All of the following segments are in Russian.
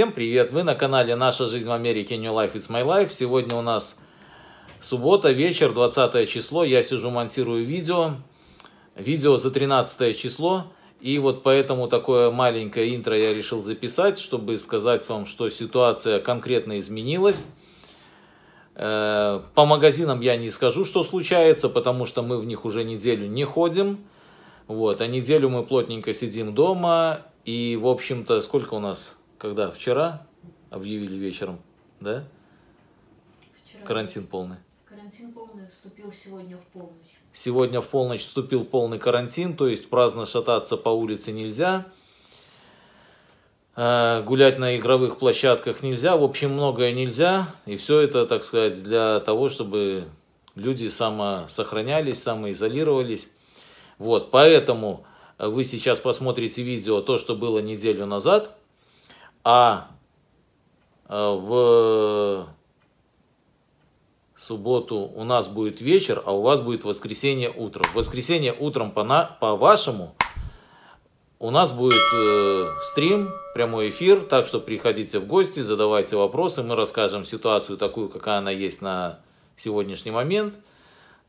Всем привет! Вы на канале Наша жизнь в Америке New Life is My Life. Сегодня у нас суббота, вечер, 20 число. Я сижу, монтирую видео. Видео за 13 число. И вот поэтому такое маленькое интро я решил записать, чтобы сказать вам, что ситуация конкретно изменилась. Э, по магазинам я не скажу, что случается, потому что мы в них уже неделю не ходим. Вот, а неделю мы плотненько сидим дома. И, в общем-то, сколько у нас когда? Вчера объявили вечером, да? Вчера Карантин полный. карантин полный вступил сегодня в полночь. Сегодня в полночь вступил полный карантин, то есть праздно шататься по улице нельзя. Э, Гулять на игровых площадках нельзя, в общем, многое нельзя. И все это, так сказать, для того, чтобы люди самосохранялись, самоизолировались. Вот, поэтому вы сейчас посмотрите видео, то, что было неделю назад, а э, в субботу у нас будет вечер, а у вас будет воскресенье утром. Воскресенье утром по, на, по вашему у нас будет э, стрим, прямой эфир, так что приходите в гости, задавайте вопросы, мы расскажем ситуацию такую, какая она есть на сегодняшний момент,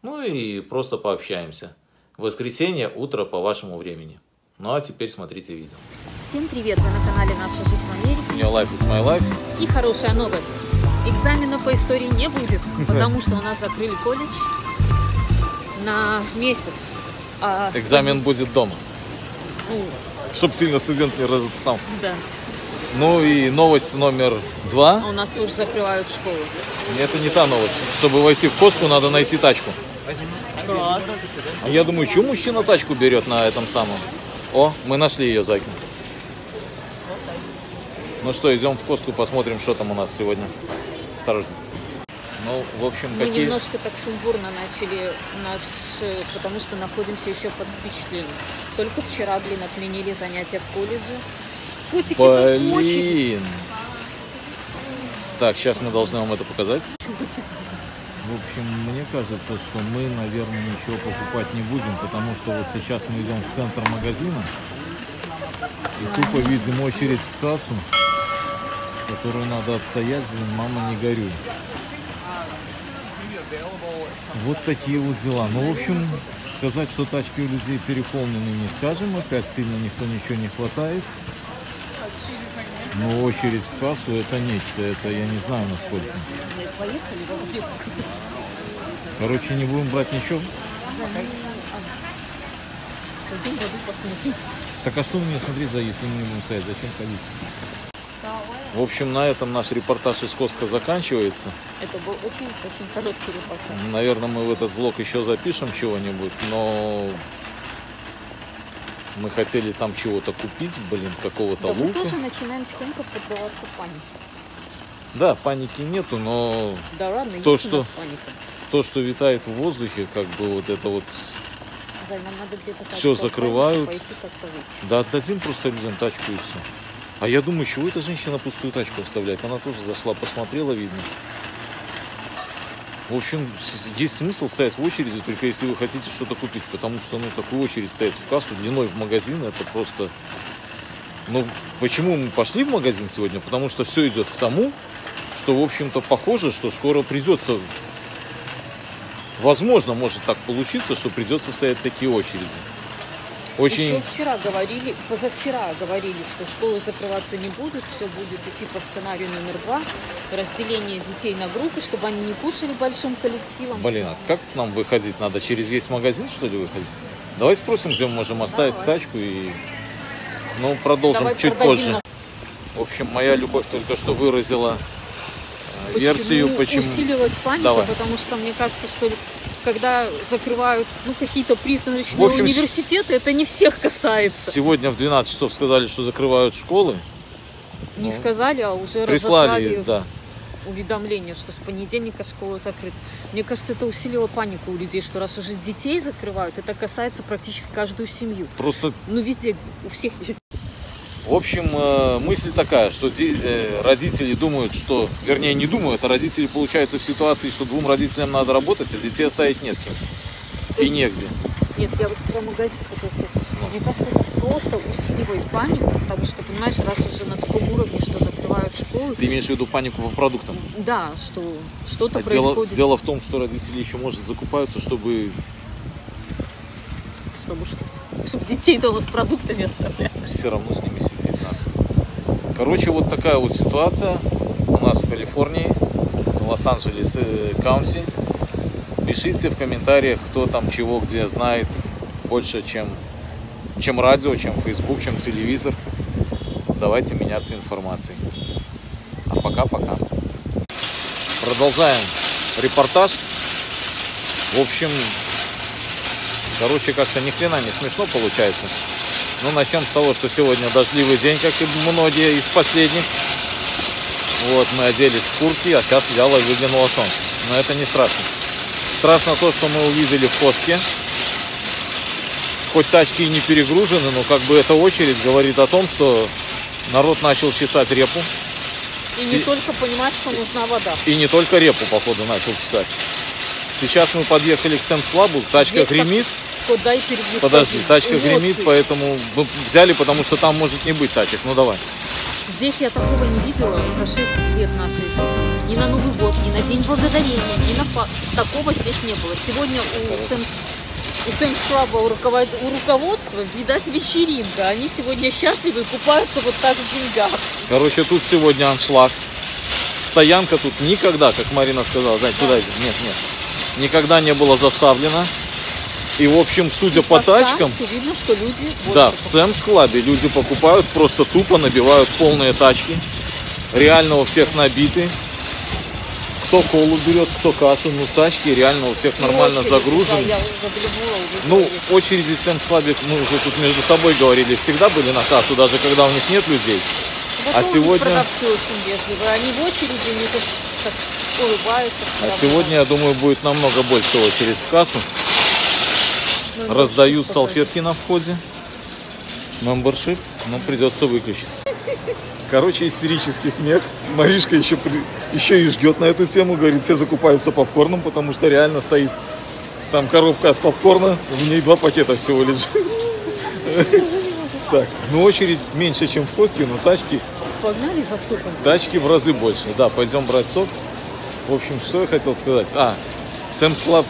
ну и просто пообщаемся. Воскресенье, утро по вашему времени. Ну а теперь смотрите видео. Всем привет! Вы на канале Наша жизнь в Америке. New life is my life. И хорошая новость. Экзамена по истории не будет, потому что у нас закрыли колледж на месяц. А Экзамен будет дома, Ну, чтобы сильно студент не раз сам. да. Ну и новость номер два. А у нас тоже закрывают школу. Это не та новость. Чтобы войти в Коску, надо найти тачку. Класс. А я думаю, что мужчина тачку берет на этом самом? О, мы нашли ее, Зайка. Ну что, идем в Костку, посмотрим, что там у нас сегодня. Осторожно. Ну, в общем, Мы какие... немножко так сумбурно начали наш, потому что находимся еще под впечатлением. Только вчера, блин, отменили занятия в колледже. Котик, это очень Блин. Так, сейчас мы должны вам это показать. В общем, мне кажется, что мы, наверное, ничего покупать не будем, потому что вот сейчас мы идем в центр магазина и тупо видим очередь в кассу, которую надо отстоять, блин, мама не горюй. Вот такие вот дела. Ну, в общем, сказать, что тачки у людей переполнены, не скажем. Опять сильно никто ничего не хватает. Но очередь в кассу это нечто. Это я не знаю насколько. Короче, не будем брать ничего. Так а что мне смотри за, если мы не будем стоять? Зачем ходить? В общем, на этом наш репортаж из Коска заканчивается. Это был очень-очень короткий репортаж. Наверное, мы в этот влог еще запишем чего-нибудь, но мы хотели там чего-то купить, блин, какого-то Да, мы лука. тоже начинаем тихонько поддаваться панике. Да, паники нету, но Да ладно, То, что- то, что витает в воздухе, как бы вот это вот, Да, нам надо поставить, закрывают. Пойти да отдадим просто людям тачку и все. А я думаю, чего эта женщина пустую тачку оставляет? Она тоже зашла, посмотрела, видно. В общем, есть смысл стоять в очереди, только если вы хотите что-то купить, потому что, ну, такую очередь стоять в кассу длиной в магазин, это просто... Ну, почему мы пошли в магазин сегодня? Потому что все идет к тому, что, в общем-то, похоже, что скоро придется... Возможно, может так получиться, что придется стоять такие очереди. Очень... Еще вчера говорили, позавчера говорили, что школы закрываться не будут, все будет идти по сценарию номер два, разделение детей на группы, чтобы они не кушали большим коллективом. Блин, а как нам выходить? Надо через весь магазин, что ли, выходить? Давай спросим, где мы можем оставить Давай. тачку и... Ну, продолжим Давай чуть позже. на- В общем, моя любовь только что выразила э, версию, почему... усилилась паника, Давай. потому что мне кажется, что когда закрывают ну, какие-то призрачные В общем, университеты, это не всех касается. Сегодня в 12 часов сказали, что закрывают школы. Не Ну, сказали, а уже Прислали, разослали да. уведомление, что с понедельника школа закрыта. Мне кажется, это усилило панику у людей, что раз уже детей закрывают, это касается практически каждую семью. Просто, Ну, везде, у всех есть. В общем, э, мысль такая, что э, родители думают, что... Вернее, не думают, а родители получаются в ситуации, что двум родителям надо работать, а детей оставить не с кем. И негде. Нет, я вот про магазин хотела сказать. Мне кажется, это просто усиливает панику, потому что, понимаешь, раз уже на таком уровне, что закрывают делают. Ты имеешь в виду панику по продуктам? Да, что что-то А дело, происходит. дело в том, что родители еще, может, закупаются, чтобы Чтобы что? Чтобы детей дома с продуктами оставлять. все равно с ними сидеть надо. Короче, вот такая вот ситуация у нас в Калифорнии, в Лос-Анджелес э, Каунти. Пишите в комментариях, кто там чего где знает больше, чем, чем радио, чем Facebook, чем телевизор. Давайте меняться информацией. А пока-пока. Продолжаем репортаж. В общем, короче, как-то ни хрена не смешно получается. Ну, начнем с того, что сегодня дождливый день, как и многие из последних. Вот, мы оделись в куртки, а сейчас взяло и выглянуло солнце. Но это не страшно. Страшно то, что мы увидели в Костке. Хоть тачки и не перегружены, но как бы эта очередь говорит о том, что народ начал чесать репу. И не И- только понимать, что нужна вода. И не только репу, походу, начал чесать. Сейчас мы подъехали к Сэмс Клабу, тачка Здесь как- Куда и перед Подожди, тачка Эмоции. гремит, поэтому мы взяли, потому что там может не быть тачек. Ну давай. Здесь я такого не видела за 6 лет нашей жизни. Ни на Новый год, ни на День Благодарения, ни на. Такого здесь не было. Сегодня у Сэмс, у Сэмс Клаба, у, руковод- у руководства, видать, вечеринка. Они сегодня счастливы и купаются вот так в деньгах. Короче, тут сегодня аншлаг. Стоянка тут никогда, как Марина сказала, Зай, куда иди? Нет, нет. Никогда не было заставлено. И, в общем, судя по тачкам, станции видно, что люди... да, в. Сэмс Клабе люди покупают просто тупо, набивают полные тачки. Реально у всех набиты. Кто колу берет, кто кашу, ну тачки реально у всех нормально Очередь, загружены. Да, Ну, очереди в Сэмс Клабе, мы уже тут между собой говорили, всегда были на кассу, даже когда у них нет людей. Зато а сегодня- продавцы очень вежливые. Они в очереди, они так, так улыбаются. А сегодня, я думаю, будет намного больше очередь в кассу. Раздают салфетки на входе. Membership, но придется выключиться. Короче, истерический смех. Маришка еще, при- еще и ждет на эту тему. Говорит, все закупаются попкорном, потому что реально стоит там коробка от попкорна. В ней два пакета всего лежит. Так, ну очередь меньше, чем в Costco, но тачки, Погнали за супом. тачки в разы больше. Да, пойдем брать сок. В общем, что я хотел сказать? А, Sam's Club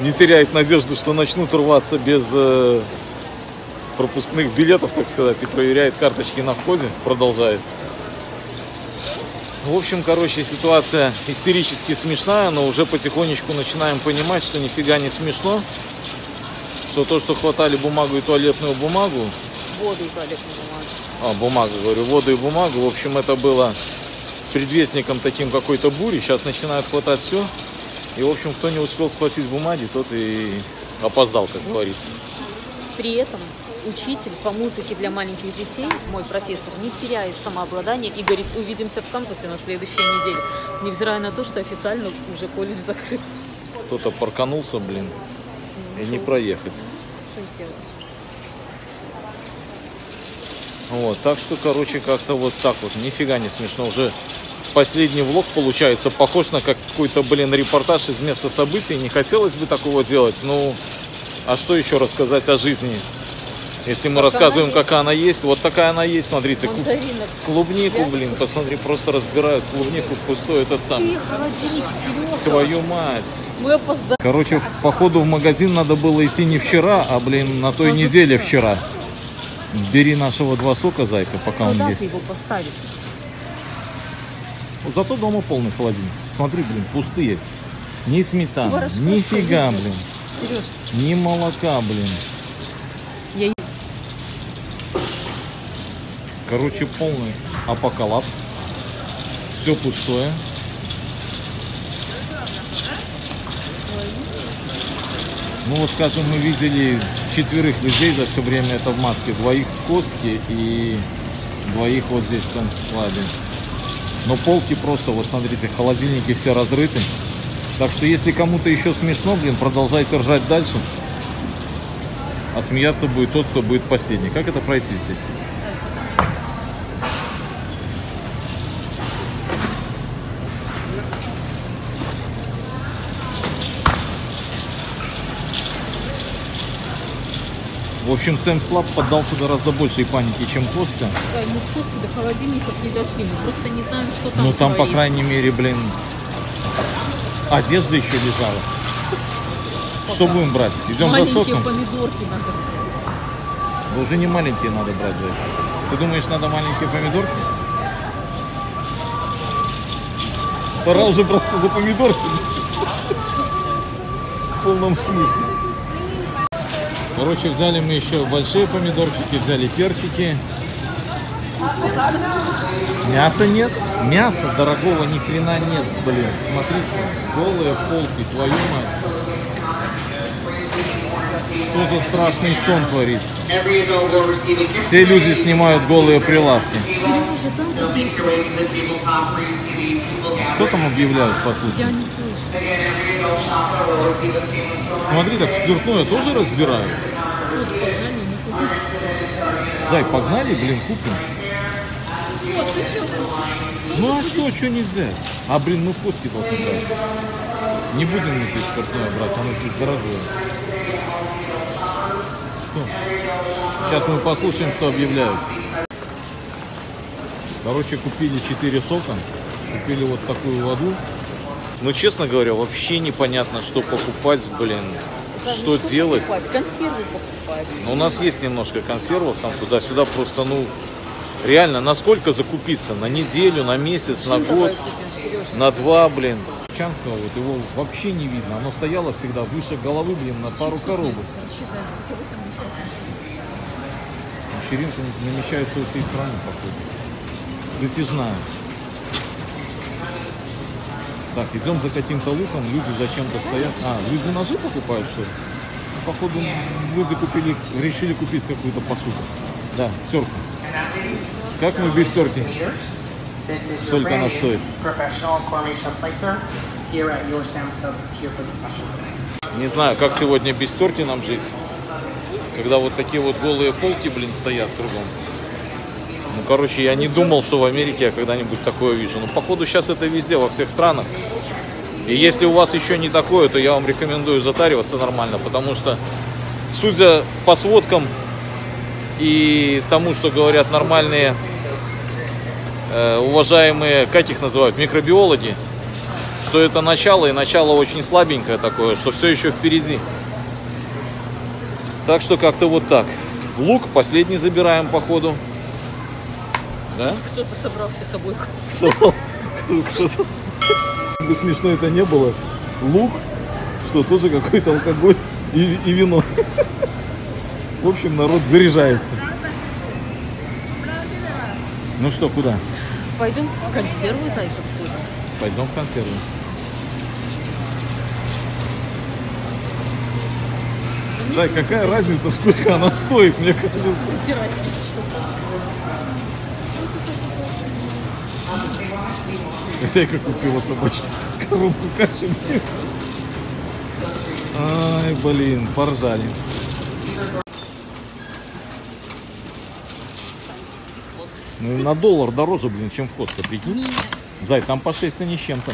не теряет надежду, что начнут рваться без э, пропускных билетов, так сказать, и проверяет карточки на входе, продолжает. В общем, короче, ситуация истерически смешная, но уже потихонечку начинаем понимать, что нифига не смешно, что то, что хватали бумагу и туалетную бумагу, Воду и туалетную бумагу. а, бумагу, говорю, воду и бумагу. В общем, это было предвестником таким какой-то бури. Сейчас начинают хватать все. И, в общем, кто не успел схватить бумаги, тот и опоздал, как говорится. При этом учитель по музыке для маленьких детей, мой профессор, не теряет самообладание и говорит, увидимся в кампусе на следующей неделе. Невзирая на то, что официально уже колледж закрыт. Кто-то парканулся, блин, и не проехать. Что сделаешь? Вот, так что, короче, как-то вот так вот, нифига не смешно. Уже последний влог получается похож на какой-то, блин, репортаж из места событий. Не хотелось бы такого делать. Ну, а что еще рассказать о жизни? Если мы Как рассказываем, она есть. как она есть, вот такая она есть, смотрите, Мандаринок. клубнику, блин, посмотри, просто разбирают клубнику пустой этот сам. Твою мать. Мы опоздали. Короче, походу в магазин надо было идти не вчера, а, блин, на той Позавчера. неделе вчера. Бери нашего два сока, зайка, пока он Куда есть. ты его поставишь? Зато дома полный холодильник. Смотри, блин, пустые. Ни сметаны, Творожка, нифига, блин. Сереж, Ни молока, блин. я Короче, полный апокалапс. Все пустое. Ну вот, скажем, мы видели четверых людей за все время это в маске. Двоих в Костке и двоих вот здесь в Сэмс-Клабе. Но полки просто, вот смотрите, холодильники все разрыты. Так что если кому-то еще смешно, блин, продолжайте ржать дальше. А смеяться будет тот, кто будет последний. Как это пройти здесь? В общем, Sam's Club поддался гораздо большей панике, чем Costco. Да, мы в Costco до холодильников не дошли. Мы просто не знаем, что там Ну там, по крайней мере, блин, одежда еще лежала. Что будем брать? Идем за Маленькие соком? помидорки надо. Да уже не маленькие надо брать за это. Ты думаешь, надо маленькие помидорки? Пора уже браться за помидорки. В полном смысле. Короче, взяли мы еще большие помидорчики, взяли перчики. Мяса нет? Мяса дорогого ни хрена нет, блин. Смотрите, голые полки, твою мать. Что за страшный сон творится? Все люди снимают голые прилавки. Что там объявляют, по сути? Смотри, так спиртное тоже разбирают. Зай, погнали, блин, купим. Ну а что, что не взять? А, блин, мы фотки должны. Не будем мы здесь спиртное брать, оно здесь дорогое. Что? Сейчас мы послушаем, что объявляют. Короче, купили 4 сока, купили вот такую воду. Ну, честно говоря, вообще непонятно, что покупать, блин, Да, что ну делать. Покупать? Консервы покупать. Ну, у нас есть немножко консервов, там туда-сюда просто, ну, реально, насколько закупиться? На неделю, на месяц, на Шин давай год, купим, на два, блин. Чанского вот его вообще не видно. Оно стояло всегда выше головы, блин, на пару коробок. Вечеринка намечается у всей страны, походу. Затяжная. Так, идем за каким-то луком, люди зачем-то стоят. А, люди ножи покупают, что ли? Походу, люди купили, решили купить какую-то посуду. Да, терку. Как мы без терки? Сколько она стоит? Не знаю, как сегодня без терки нам жить. Когда вот такие вот голые полки, блин, стоят кругом. Ну, короче, я не думал, что в Америке я когда-нибудь такое вижу. Но, походу, сейчас это везде, во всех странах. И если у вас еще не такое, то я вам рекомендую затариваться нормально, потому что, судя по сводкам и тому, что говорят нормальные, э, уважаемые, как их называют, микробиологи, что это начало, и начало очень слабенькое такое, что все еще впереди. Так что как-то вот так. Лук последний забираем по ходу. Да? Кто-то собрался с собой. Собрал. Кто-то. Как бы смешно это не было. Лук, что тоже какой-то алкоголь и, и вино. В общем, народ заряжается. Ну что, куда? Пойдем в консервы сходим. Пойдем в консервы. Зай, какая разница, сколько она стоит, мне кажется. Хозяйка купила собачку коробку каши. Ай, блин, поржали. Ну на доллар дороже, блин, чем в Костко, прикинь. Зай, там по 6 а не с чем-то.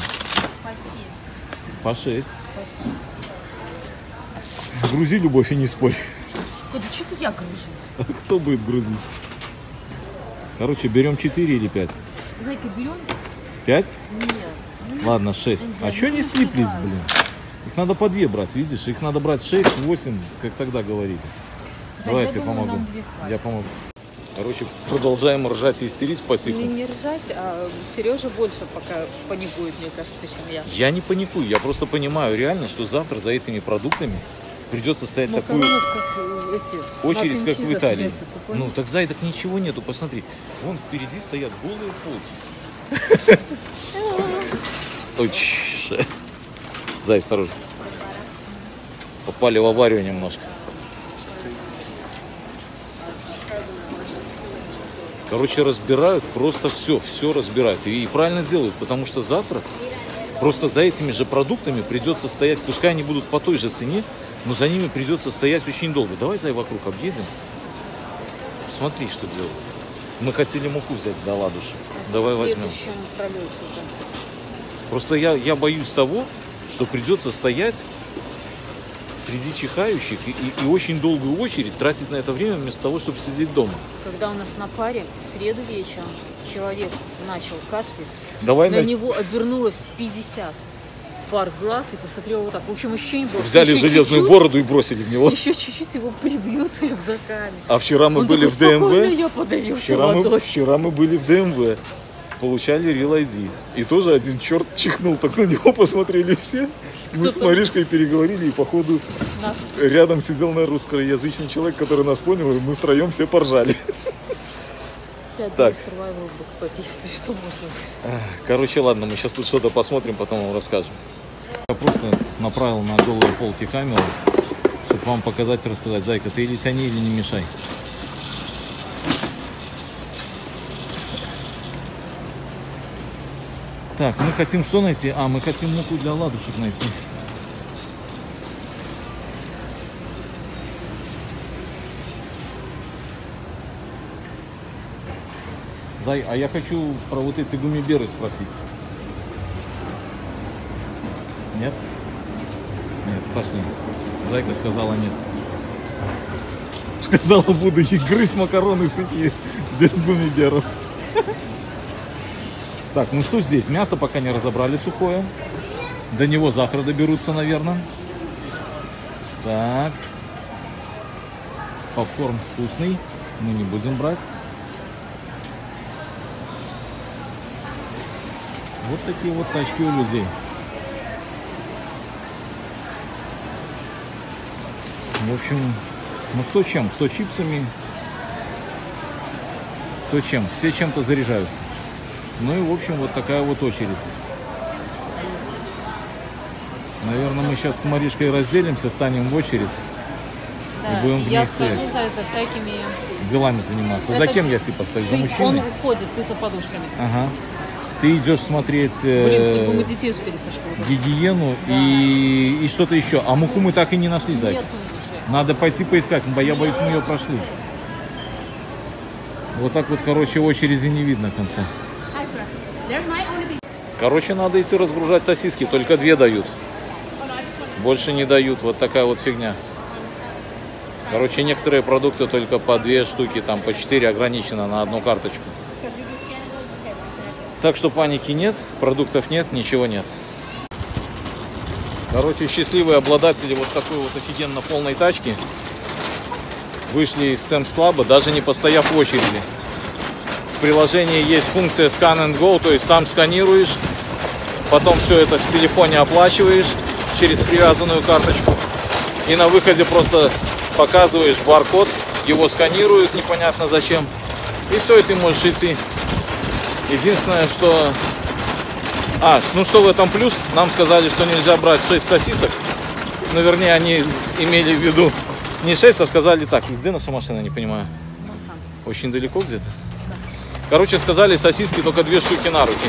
По 6. Грузи любовь и не спорь. Куда что-то я гружу. Кто будет грузить? Короче, берем 4 или 5? Зайка, берем? 5? Нет. Ну, Ладно, 6. А что они слиплись, блин? Их надо по две брать, видишь? Их надо брать 6, 8, как тогда говорили. Зай, Давай я думаю, помогу. Я помогу. Короче, продолжаем ржать и истерить Не, потиху. не ржать, а Сережа больше пока паникует, мне кажется, чем я. Я не паникую, я просто понимаю реально, что завтра за этими продуктами придется стоять такую Макаронов, как эти. очередь, как в Италии. нету? Ну, так Зай, так ничего нету, посмотри. Вон впереди стоят голые полки. Ой. Зай, осторожно. Попали в аварию немножко. Короче, разбирают просто все, все разбирают. И, и правильно делают, потому что завтра просто за этими же продуктами придется стоять, пускай они будут по той же цене, но за ними придется стоять очень долго. Давай, Зай, вокруг объедем. Смотри, что делают. Мы хотели муку взять до ладуши. Давай возьмем. Просто я, я боюсь того, что придется стоять среди чихающих и, и- и очень долгую очередь тратить на это время вместо того, чтобы сидеть дома. Когда у нас на паре в среду вечером человек начал кашлять, Давай на на- него обернулось 50 пар глаз и посмотрел вот так. В общем, ощущение было, взяли еще железную чуть-чуть, бороду и бросили в него. Еще чуть-чуть его прибьют рюкзаками. А вчера мы Он были в «Спокойно, ДМВ. я подавился Вчера мы, вчера мы были в ДМВ. Получали Real ID. И тоже один черт чихнул, так на него посмотрели все. Мы с Маришкой переговорили, и походу Нас рядом сидел, наверное, русскоязычный человек, который нас понял, и мы втроем все поржали. пять Так. быть. Короче, ладно, мы сейчас тут что-то посмотрим, потом вам расскажем. Я просто направил на голые полки камеру, чтобы вам показать и рассказать. Зайка, ты или тяни, или не мешай. Так, мы хотим что найти? А, мы хотим муку для ладушек найти. Зай, а я хочу про вот эти гуммиберы спросить. Пошли. Зайка сказала нет. Сказала, буду грызть макароны сухие, без гуммиберов. Так, ну что здесь? Мясо пока не разобрали сухое. До него завтра доберутся, наверное. Так. Попкорн вкусный. Мы не будем брать. Вот такие вот тачки у людей. В общем, ну кто чем? Кто чипсами, кто чем. Все чем-то заряжаются. Ну и, в общем, вот такая вот очередь. Наверное, мы сейчас с Маришкой разделимся, станем в очередь, Да, будем в я ней скажу стоять. за всякими... делами заниматься. За Это кем я типа стою? За Ты- Он мужчиной? уходит, ты за подушками. Ага. Ты идешь смотреть Блин, э, бы мы детей успели со школы. гигиену и, и что-то еще. А муку мы так и не нашли, Зайка. Нету уже. Надо пойти поискать. Я боюсь, мы ее прошли. Вот так вот, короче, очереди не видно конца. Короче, надо идти разгружать сосиски. Только две дают. Больше не дают. Вот такая вот фигня. Короче, некоторые продукты только по две штуки, там по четыре ограничено на одну карточку. Так что паники нет, продуктов нет, ничего нет. Короче, счастливые обладатели вот такой вот офигенно полной тачки вышли из Сэмс Клаба, даже не постояв в очереди. В приложении есть функция Scan and Go, то есть сам сканируешь, потом все это в телефоне оплачиваешь через привязанную карточку. И на выходе просто показываешь баркод, его сканируют непонятно зачем. И все, и ты можешь идти. Единственное, что... А, ну что в этом плюс? Нам сказали, что нельзя брать 6 сосисок. Ну, вернее, они имели в виду не 6, а сказали так. Где наша машина, не понимаю. Очень далеко где-то? Короче, сказали сосиски только две штуки на руки.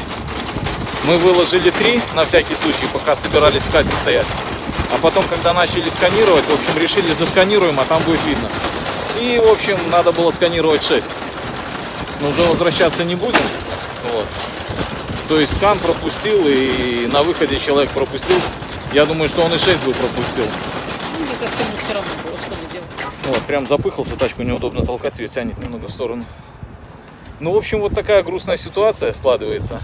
Мы выложили три на всякий случай, пока собирались в кассе стоять. А потом, когда начали сканировать, в общем, решили засканируем, а там будет видно. И, в общем, надо было сканировать 6. Но уже возвращаться не будем. Вот. То есть скан пропустил, и на выходе человек пропустил. Я думаю, что он и 6 бы пропустил. Ну, Мне кажется, ему все равно было, что мы делаем. Вот, прям запыхался, тачку неудобно толкать, ее тянет немного в сторону. Ну, в общем, вот такая грустная ситуация складывается.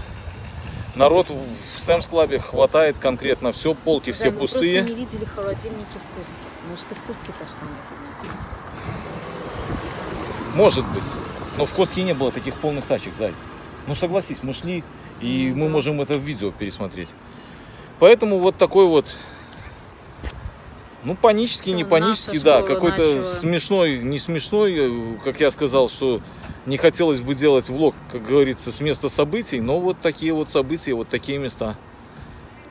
Народ в Сэмс Клабе хватает конкретно все, полки все Да, мы пустые. просто не видели холодильники в Кустке. Может, и в Кустке та же самая фигня. Может быть. Но в Костке не было таких полных тачек, Зай. Ну, согласись, мы шли, и мы можем это в видео пересмотреть. Поэтому вот такой вот, ну, панический, не панический, да, какой-то смешной, не смешной, э, как я сказал, что не хотелось бы делать влог, как говорится, с места событий, но вот такие вот события, вот такие места.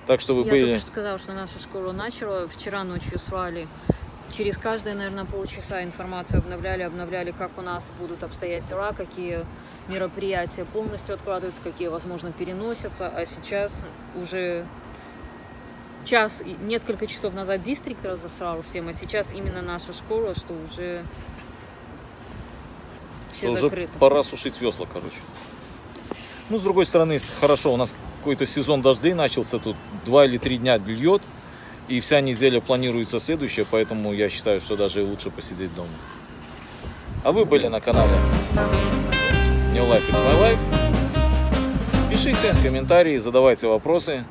Так что вы Я были... только что сказала, что наша школа начала. Вчера ночью слали через каждые, наверное, полчаса информацию обновляли, обновляли, как у нас будут обстоять дела, какие мероприятия полностью откладываются, какие, возможно, переносятся. А сейчас уже час, несколько часов назад дистрикт разослал всем, а сейчас именно наша школа, что уже все что уже закрыто. пора сушить весла, короче. Ну, с другой стороны, хорошо, у нас какой-то сезон дождей начался, тут два или три дня льет, И вся неделя планируется следующая, поэтому я считаю, что даже лучше посидеть дома. А вы были на канале. New Life It's My Life. Пишите комментарии, задавайте вопросы.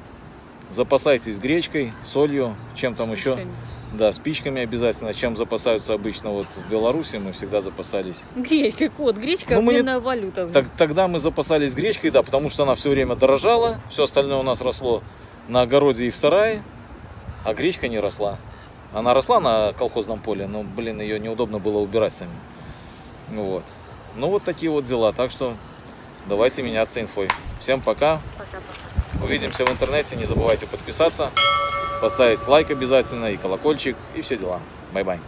Запасайтесь гречкой, солью, чем там еще. Да, спичками обязательно. Чем запасаются обычно вот в Беларуси, мы всегда запасались. Гречка, кот, гречка Ну, мы не- обменная валюта. Так, тогда мы запасались гречкой, да, потому что она все время дорожала, все остальное у нас росло на огороде и в сарае, а гречка не росла. Она росла на колхозном поле, но, блин, ее неудобно было убирать сами. Ну вот. Ну вот такие вот дела, так что давайте меняться инфой. Всем пока, Пока-пока. увидимся в интернете, не забывайте подписаться, поставить лайк обязательно и колокольчик, и все дела. Bye-bye.